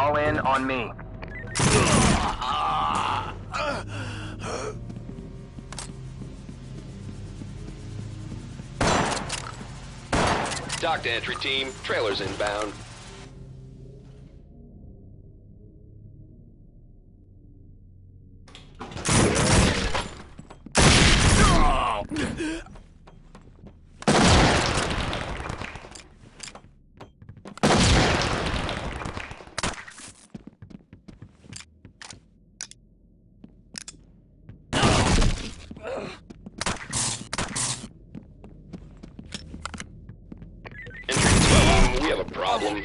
Fall in on me. TOC to entry team. Trailers inbound. Entry team, we have a problem.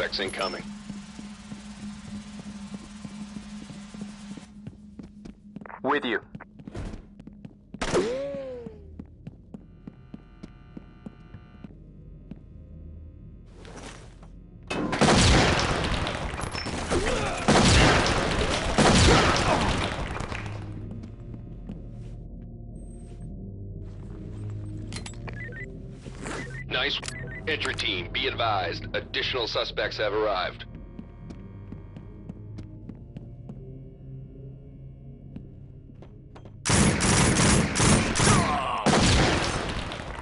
Suspects incoming. With you. Nice. Entry team, be advised. Additional suspects have arrived.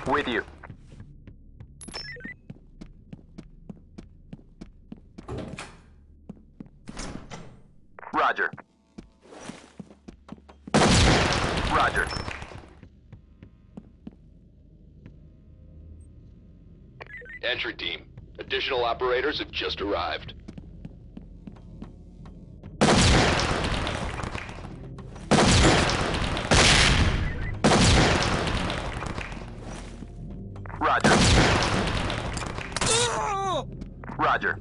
With you. Roger. Roger. Entry team, additional operators have just arrived. Roger. Roger.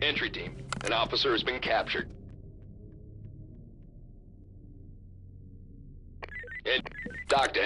Entry team, an officer has been captured.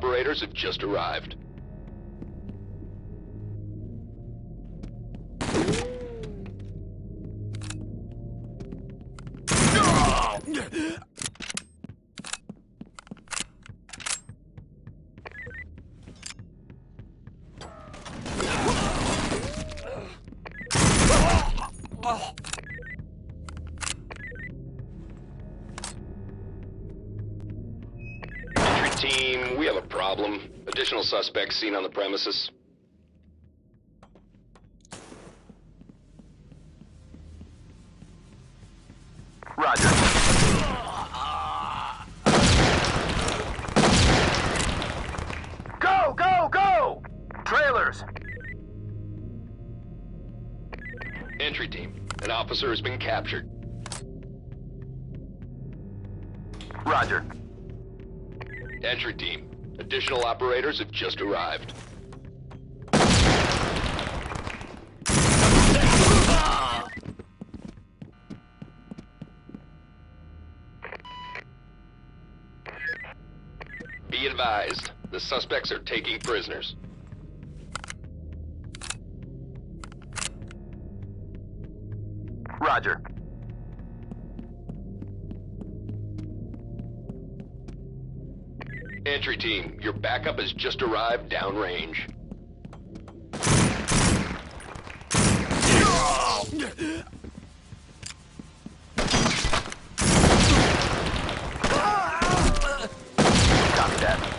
Operators have just arrived. Team, we have a problem. Additional suspects seen on the premises. Roger. Go, go, go! Trailers. Entry team, an officer has been captured. Roger. Entry team, additional operators have just arrived. Be advised, the suspects are taking prisoners. Roger. Entry team, your backup has just arrived downrange. Copy that.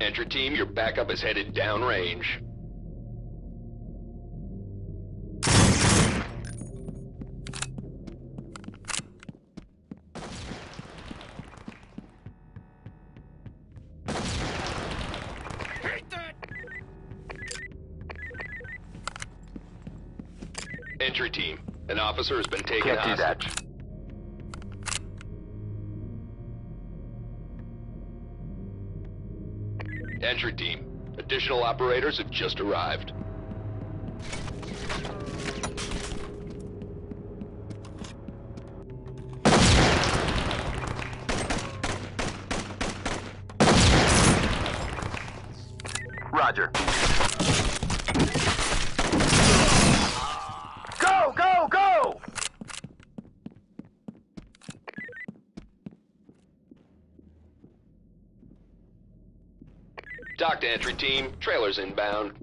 Entry team, your backup is headed downrange. Entry team, an officer has been taken Can't hostage. Entry team, additional operators have just arrived. TOC entry team, trailers inbound.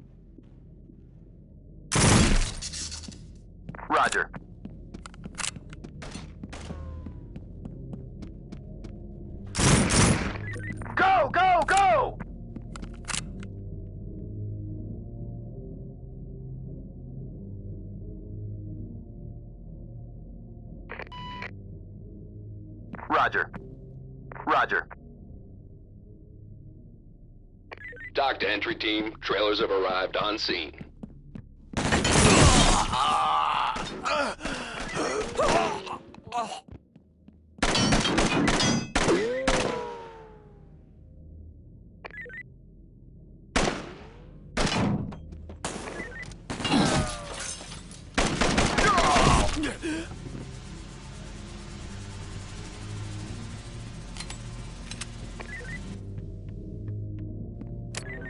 Team, trailers have arrived on scene.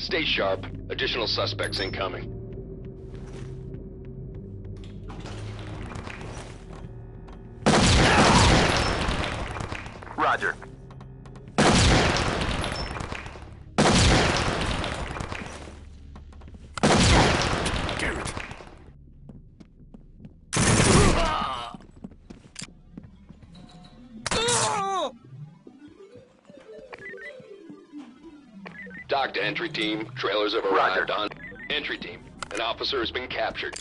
Stay sharp. Additional suspects incoming. Roger. TOC to entry team, trailers have Roger. arrived on entry team. An officer has been captured.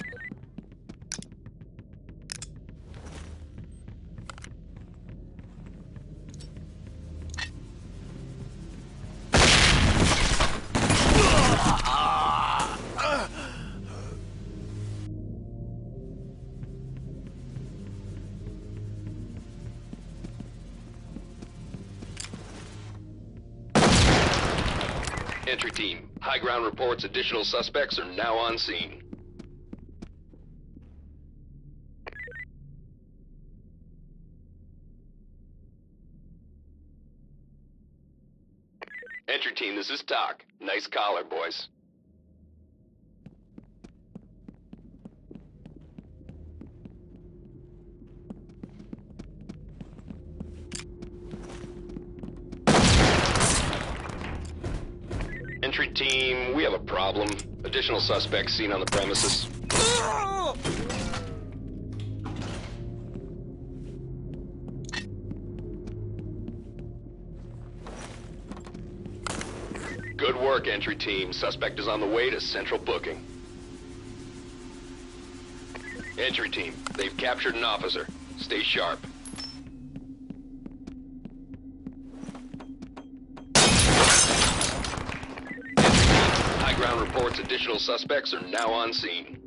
Reports additional suspects are now on scene. Entry team, this is TOC. Nice collar, boys. Problem. Additional suspects seen on the premises. Good work, entry team. Suspect is on the way to central booking. Entry team, they've captured an officer. Stay sharp. Additional suspects are now on scene.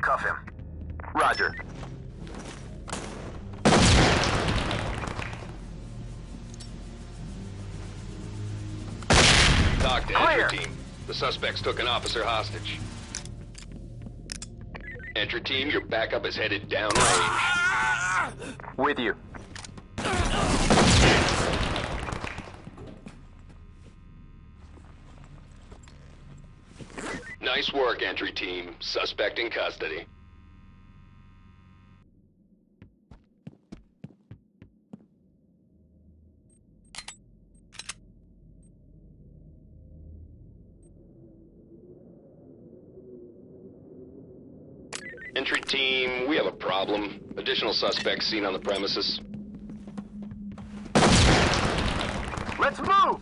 Cuff him. Roger. TOC to Clear. entry team. The suspects took an officer hostage. Entry team, your backup is headed downrange. With you. Nice work, entry team. Suspect in custody. Entry team, we have a problem. Additional suspects seen on the premises. Let's move!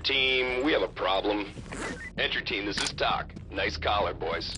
team, we have a problem. Entry team, this is TOC. Nice collar, boys.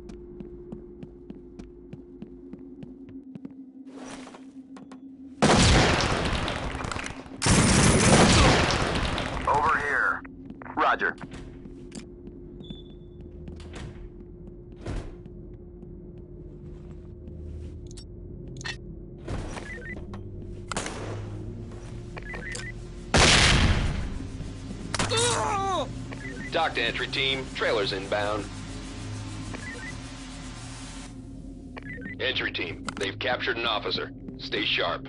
Entry team, trailers inbound. Entry team, they've captured an officer. Stay sharp.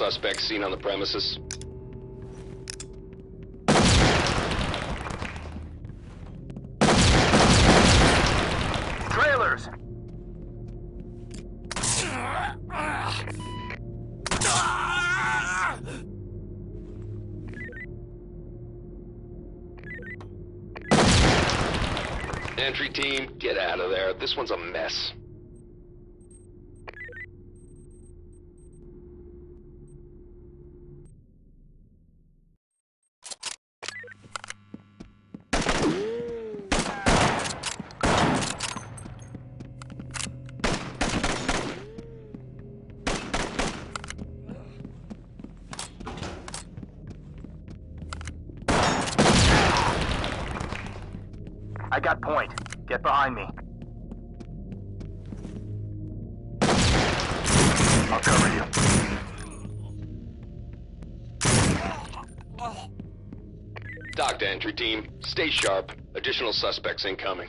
Suspects seen on the premises. point. Get behind me. I'll cover you. TOC to entry team. Stay sharp. Additional suspects incoming.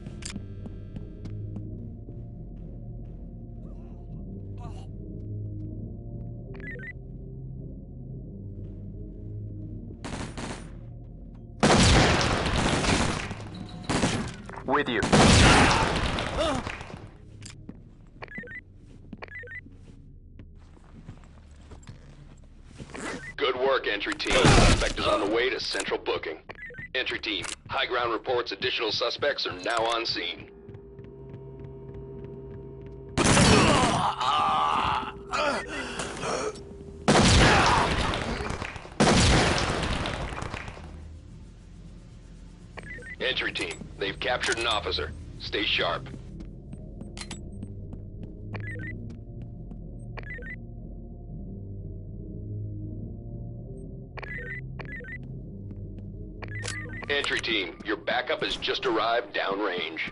Reports additional suspects are now on scene. Entry team, they've captured an officer. Stay sharp. Team, your backup has just arrived downrange.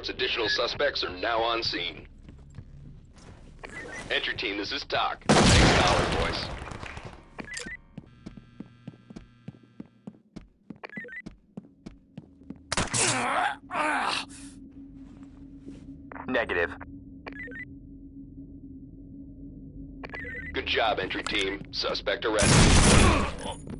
Reports additional suspects are now on scene. Entry team, this is TOC. Nice collar, boys. Negative. Good job, entry team. Suspect arrested.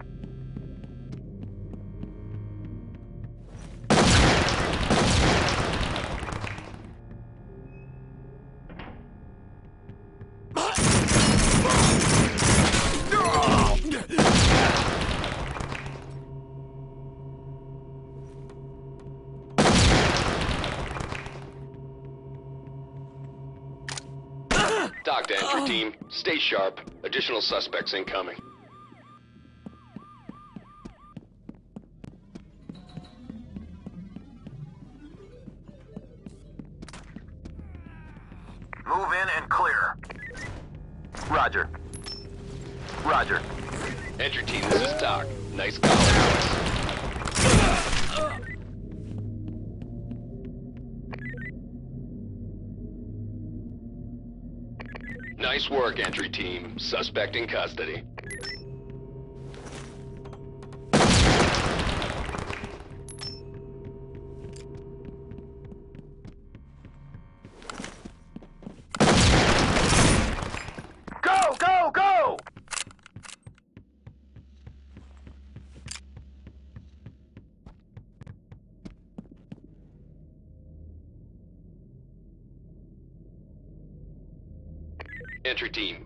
Sharp. Additional suspects incoming. Suspect in custody. Entry team,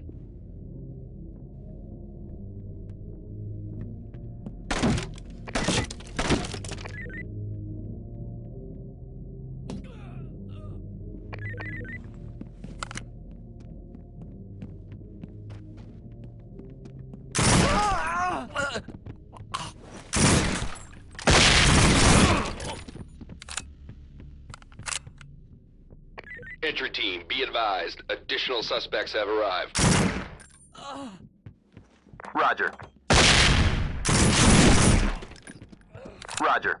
Team, be advised, additional suspects have arrived. Roger. Roger. Roger.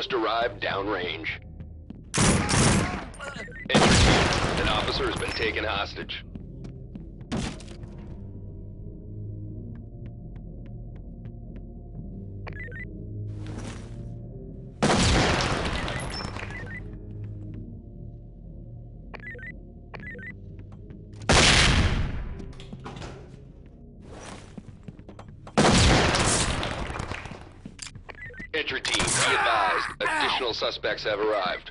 just arrived downrange. Entry team, an officer has been taken hostage. Entry team, be advised, additional suspects have arrived.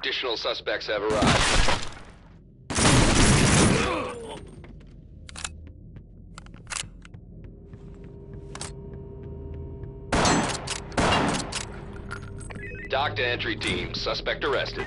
Additional suspects have arrived. TOC to entry team. Suspect arrested.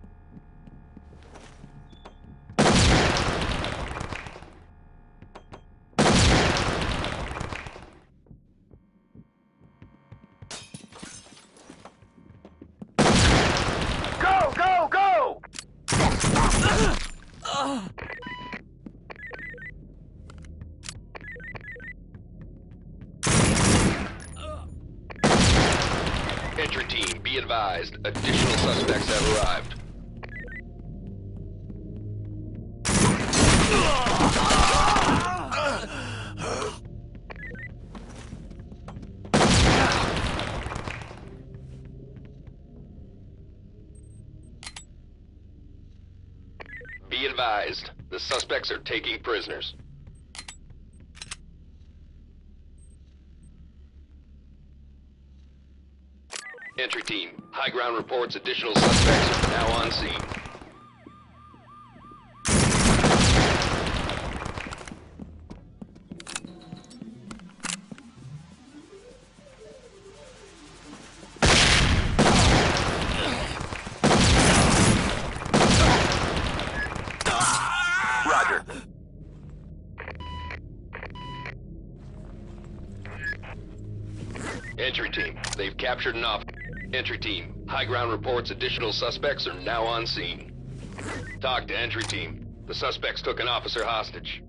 Entry team, be advised. Additional suspects have arrived. Be advised. The suspects are taking prisoners. Entry team, high ground reports additional suspects are now on scene. Roger. Entry team, they've captured an op. Entry team, high ground reports additional suspects are now on scene. TOC to entry team. The suspects took an officer hostage.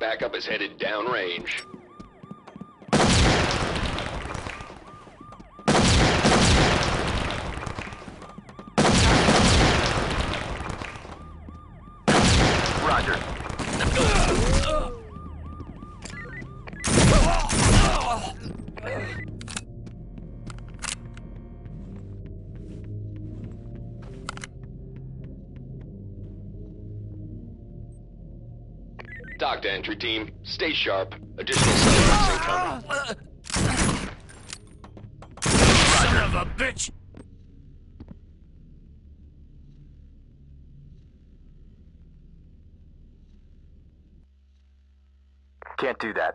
Backup is headed downrange. TOC to entry team. Stay sharp. Additional suspects ah! incoming. Son of a bitch! Can't do that.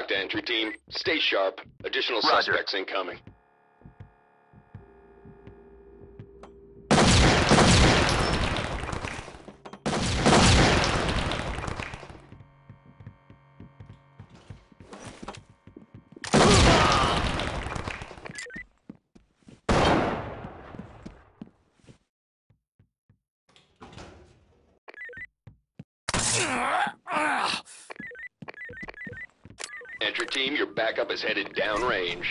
to entry team. Stay sharp. Additional Roger. suspects incoming. Entry team, your backup is headed downrange.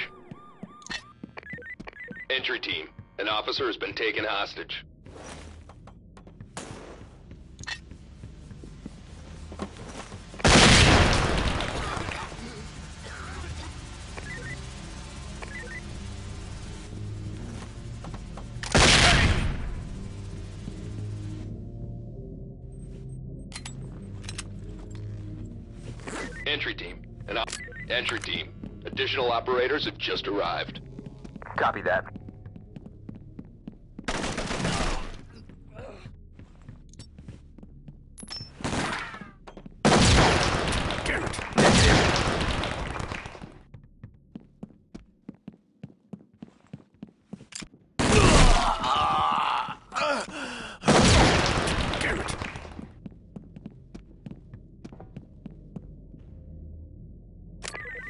Entry team, an officer has been taken hostage. Entry team, entry team. Additional operators have just arrived. Copy that. Damn it! Negative. Damn it!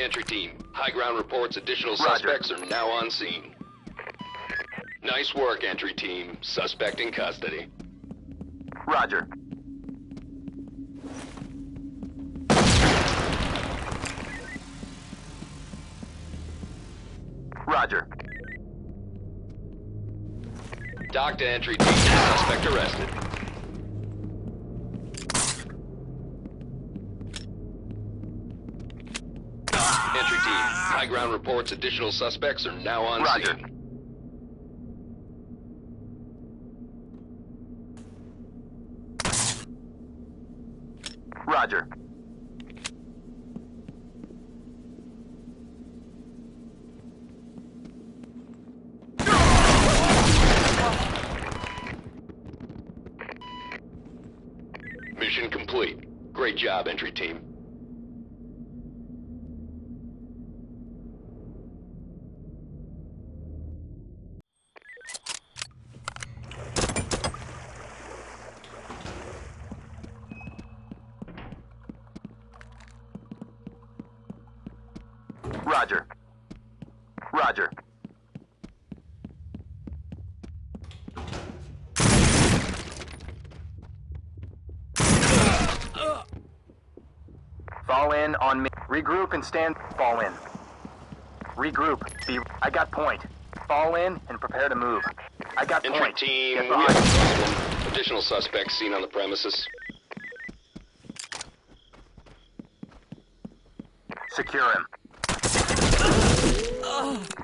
Entry team, high ground reports additional Roger. suspects are now on scene. Nice work, entry team. Suspect in custody. Roger. Roger. TOC to entry team. Suspect arrested. Entry team, reports additional suspects are now on Roger. scene. Roger. Mission complete. Great job, entry team. Roger. Roger. Fall in on me. Regroup and stand. Fall in. Regroup. Be. I got point. Fall in and prepare to move. I got Entry point. team, Get we have a behind. problem. Additional suspects seen on the premises. Secure him.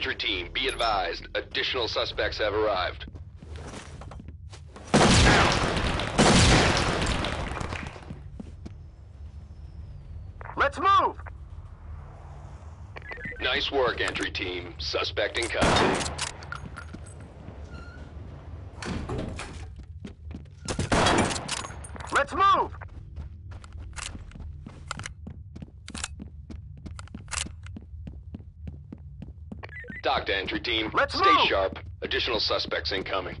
Entry team, be advised, additional suspects have arrived. Let's move! Nice work, entry team. Suspect in custody. Let's move! TOC to entry team. Let's Stay move. sharp. Additional suspects incoming.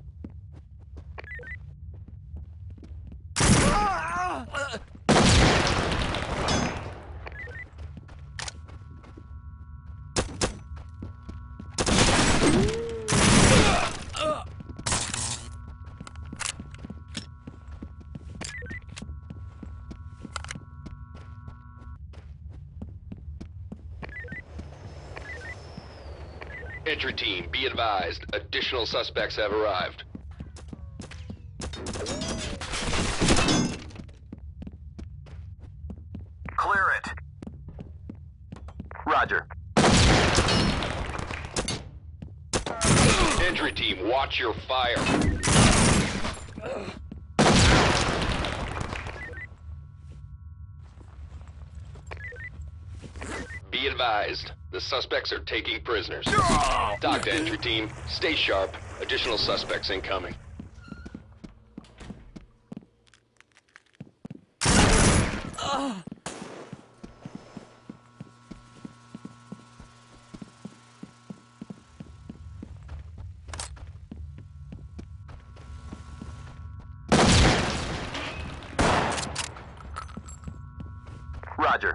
Entry team, be advised, additional suspects have arrived. Clear it. Roger. Entry team, watch your fire. Be advised, the suspects are taking prisoners. TOC to entry team, stay sharp. Additional suspects incoming. Roger.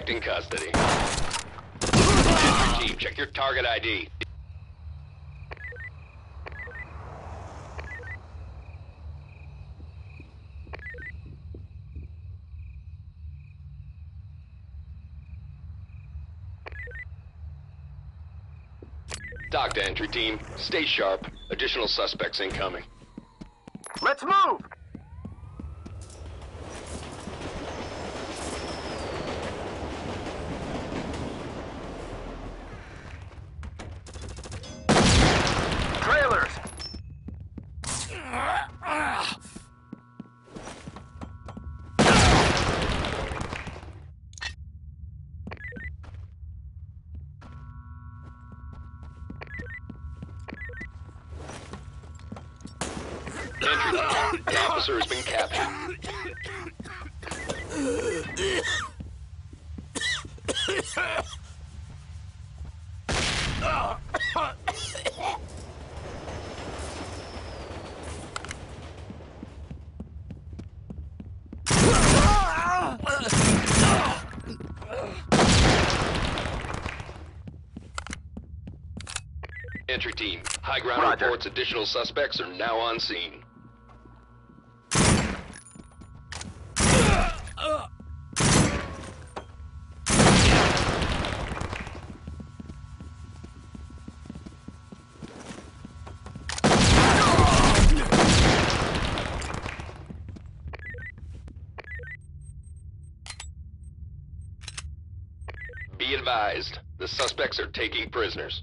Suspect in custody. Entry team, check your target ID. TOC to entry team. Stay sharp. Additional suspects incoming. Let's move! Trailers! An officer has been captured. Entry team, high ground Roger. reports additional suspects are now on scene. Be advised, the suspects are taking prisoners.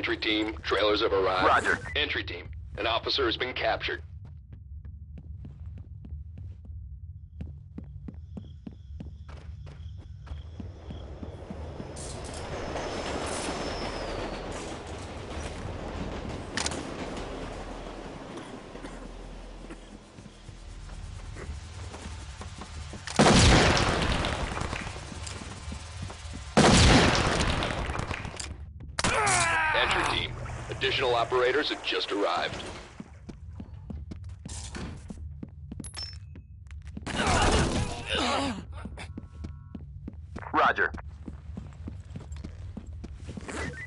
Entry team, trailers have arrived. Roger. Entry team, an officer has been captured. Additional operators have just arrived. Roger.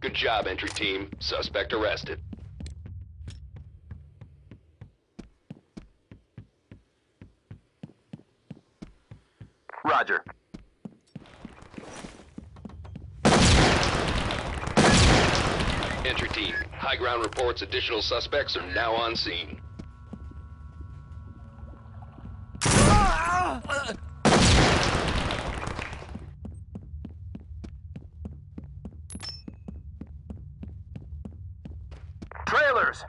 Good job, entry team. Suspect arrested. Roger. Entry team, high ground reports additional suspects are now on scene. Trailers!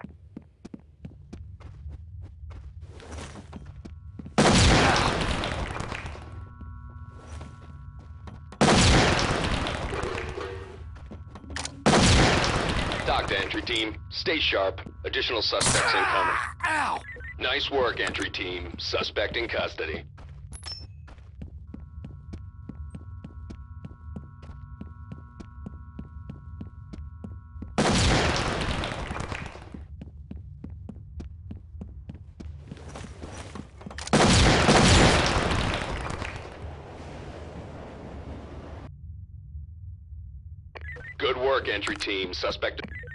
TOC to entry team, stay sharp. Additional suspects incoming. Ow! Nice work, entry team. Suspect in custody. Good work, entry team. Suspect.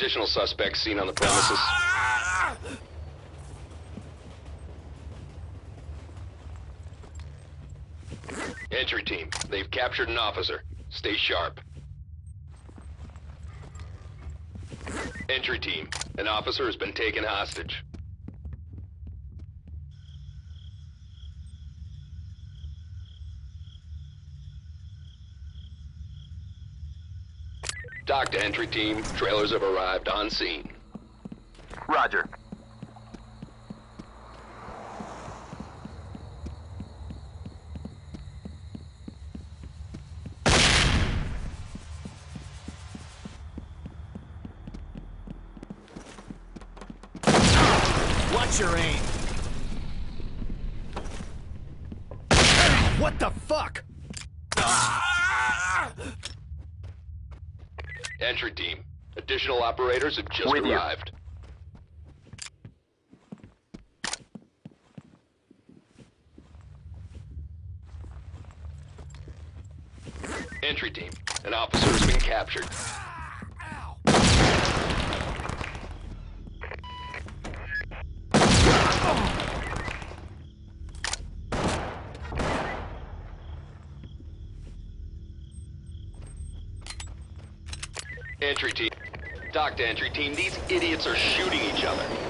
Additional suspects seen on the premises. Entry team, they've captured an officer. Stay sharp. Entry team, an officer has been taken hostage. TOC to entry team, trailers have arrived on scene. Roger. What's your aim? What the fuck? Ah! Entry team, Additional operators have just With you. arrived. Entry team, an officer has been captured. Entry team. To entry team. These idiots are shooting each other.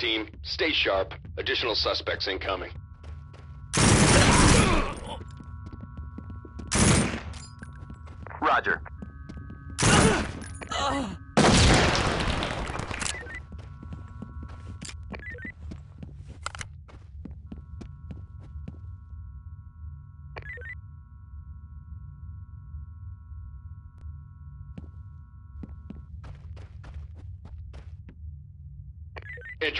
team. Stay sharp. Additional suspects incoming. Roger. Entry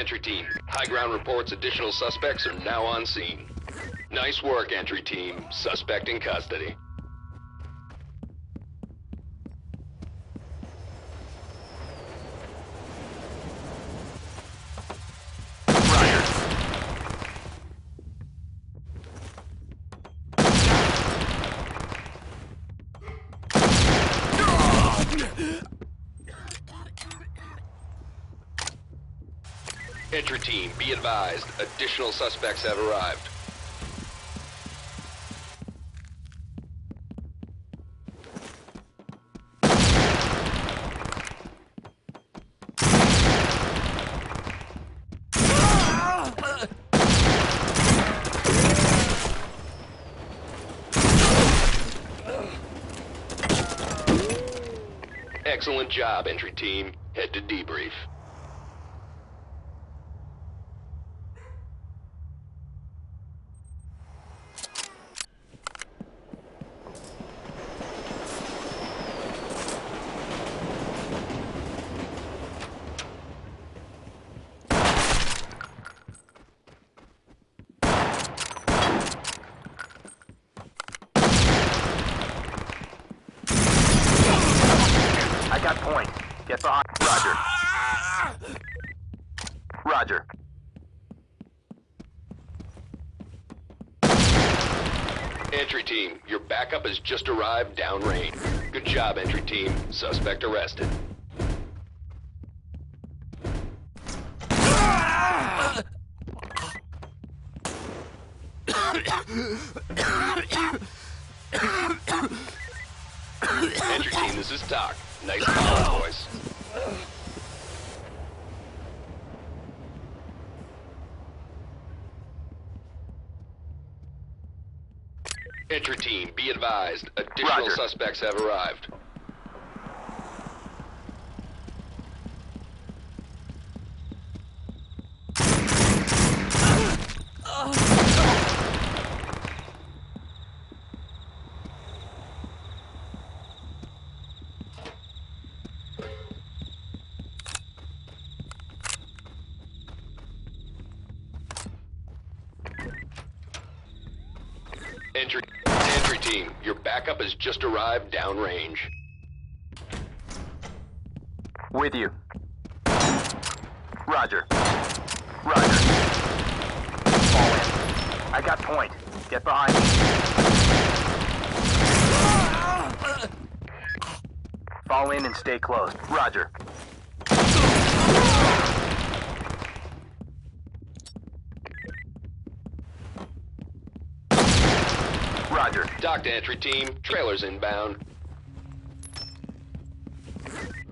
Entry team, high ground reports additional suspects are now on scene. Nice work, entry team. Suspect in custody. Roger. Entry team, be advised. Additional suspects have arrived. Excellent job, entry team. Head to debrief. I got point. Get behind. Roger. Roger. Entry team, your backup has just arrived downrange. Good job, entry team. Suspect arrested. Additional Roger. suspects have arrived. Entry, entry team, your backup has just arrived downrange. With you. Roger. Roger. Fall in. I got point. Get behind me. Fall in and stay close. Roger. Roger. TOC to entry team, trailers inbound.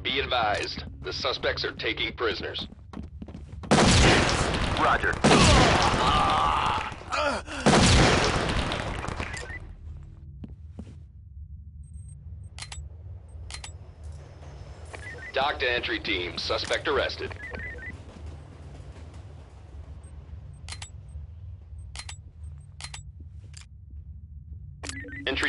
Be advised, the suspects are taking prisoners. Roger. TOC to entry team, suspect arrested. Entry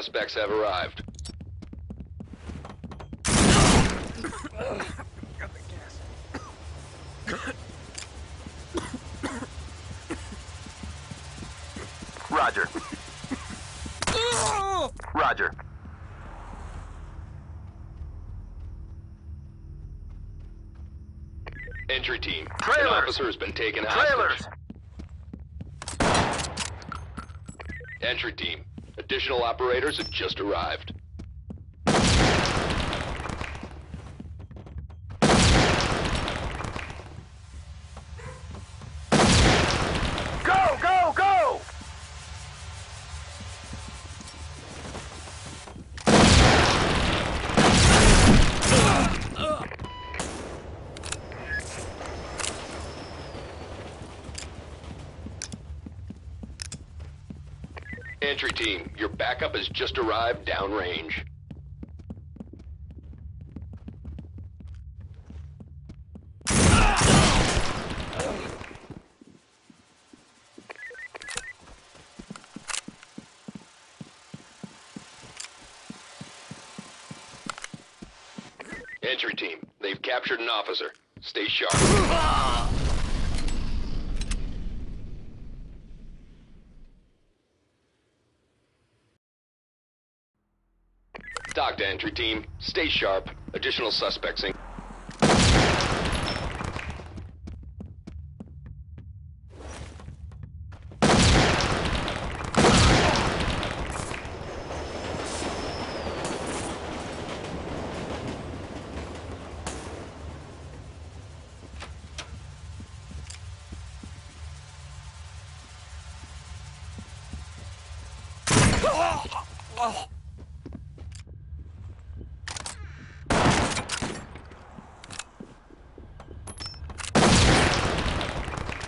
suspects have arrived. Roger. Roger. Entry team, an officer has been taken hostage. Trailers. Entry team. Additional operators have just arrived. Go, go, go! Entry team, your backup has just arrived downrange. Entry team, they've captured an officer. Stay sharp. TOC to entry team. Stay sharp. Additional suspects in.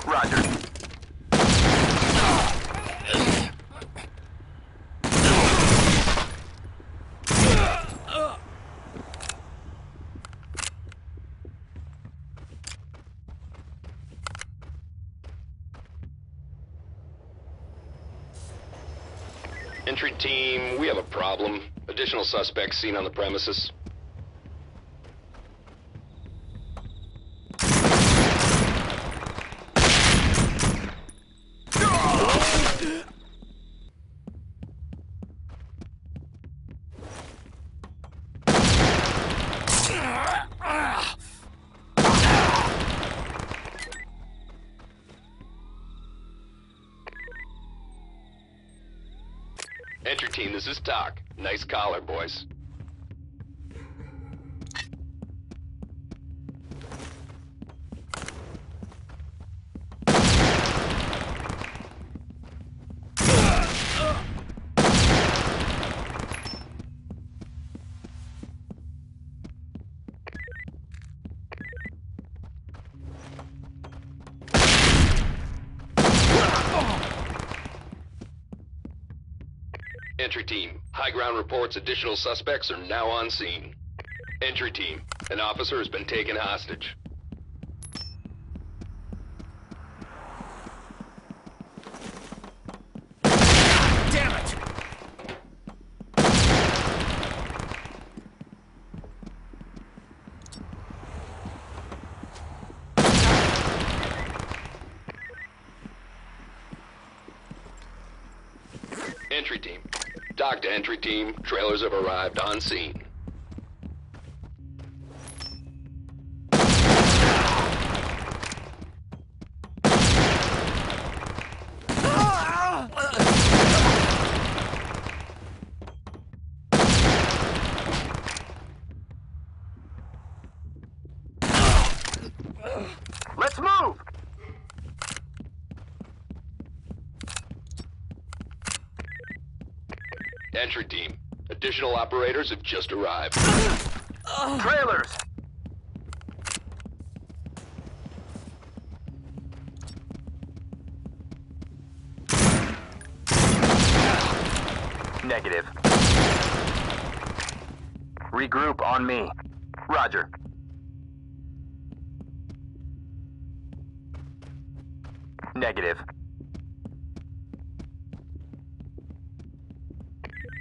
Roger. Entry team, we have a problem. Suspects seen on the premises. Team, this is TOC. Nice collar, boys. Entry team, high ground reports additional suspects are now on scene. Entry team, an officer has been taken hostage. Damn it! Entry team. TOC to entry team. Trailers have arrived on scene. Operators have just arrived. Trailers! Negative. Regroup on me. Roger. Negative.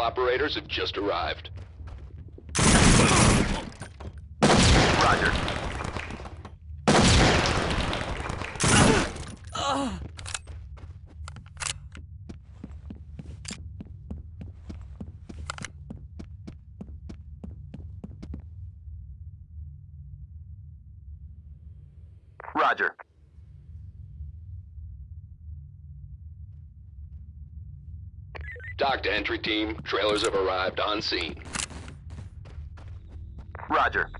operators have just arrived. Roger. Roger. Entry team. Trailers have arrived on scene. Roger.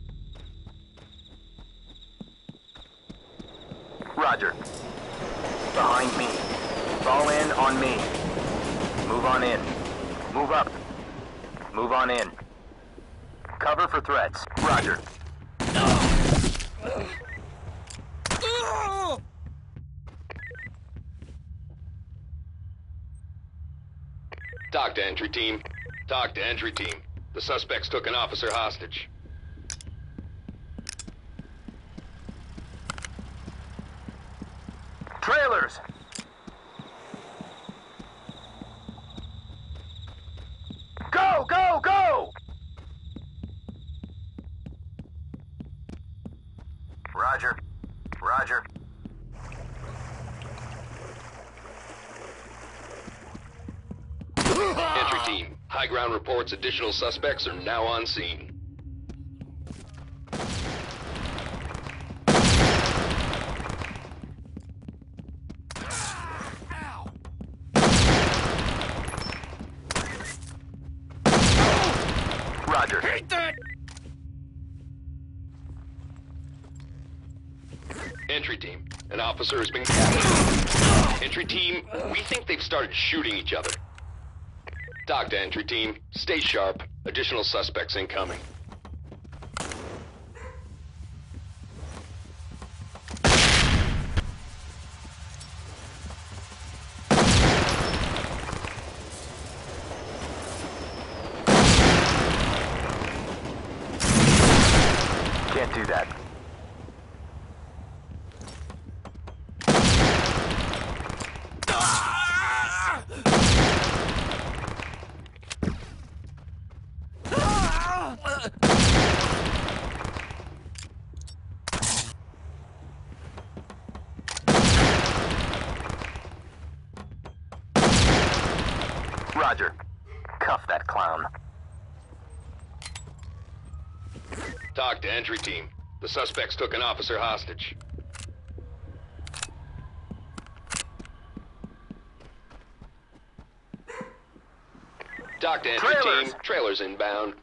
Roger. Behind me. Fall in on me. Move on in. Move up. Move on in. Cover for threats. Roger. TOC to entry team. TOC to entry team. The suspects took an officer hostage. Trailers! Go, go, go! Roger. Roger. Entry team. High ground reports additional suspects are now on scene. Roger. Hate that! Entry team. An officer has been captured. Entry team, we think they've started shooting each other. TOC to entry team. Stay sharp. Additional suspects incoming. Can't do that. Roger. Cuff that clown. TOC to entry team. The suspects took an officer hostage. TOC to entry Trailers. team. Trailers inbound.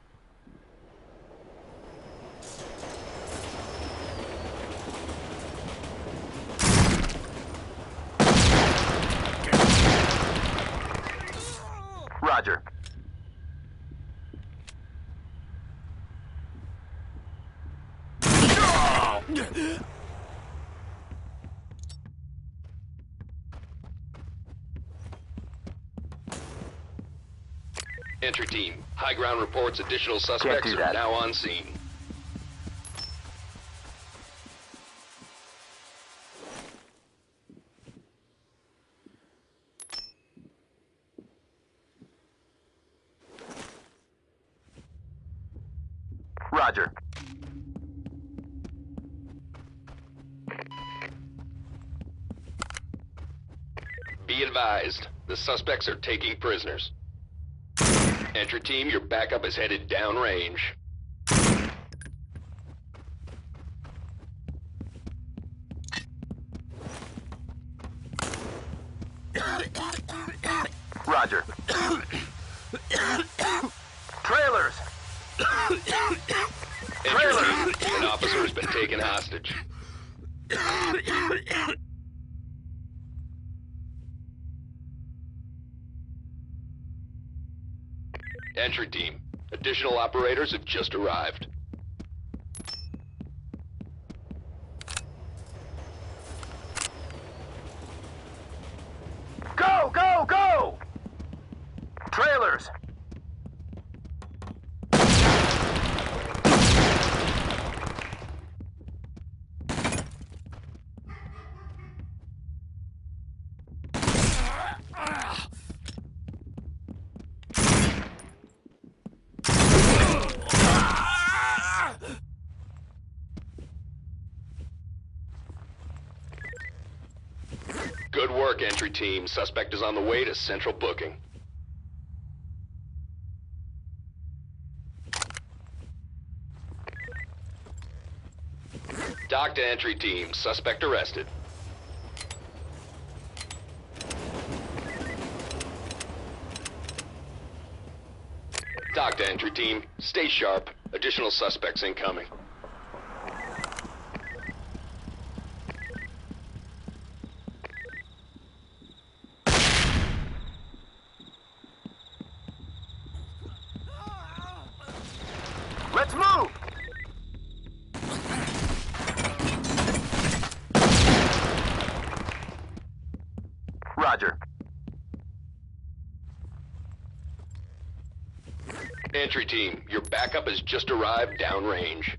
Roger. Entry team. High ground reports additional suspects are now on scene. Roger. Be advised, the suspects are taking prisoners. Entry team, your backup is headed downrange. Operators have just arrived. Go, go, go! Trailers! Good work, entry team. Suspect is on the way to central booking. TOC to entry team. Suspect arrested. TOC to entry team. Stay sharp. Additional suspects incoming. Let's move! Roger. Entry team, your backup has just arrived downrange.